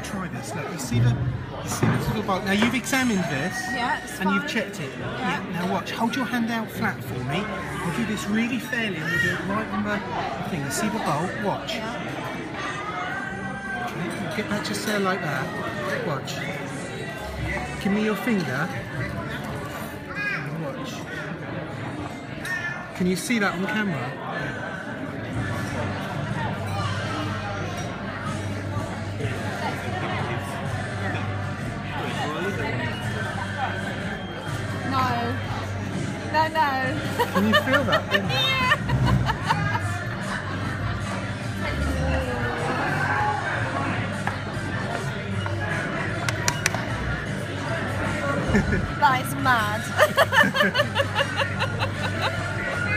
we'll try this. Look, you see the, you see this little bolt. Now you've examined this. Yeah, And you've checked it. Yeah. Now watch. Hold your hand out flat for me. I'll do this really fairly, and we'll do it right on the thing. You see the bolt? Watch. Okay, get that just there like that. Watch. Give me your finger. Watch. Can you see that on camera? No. No. Can you feel that? that is mad.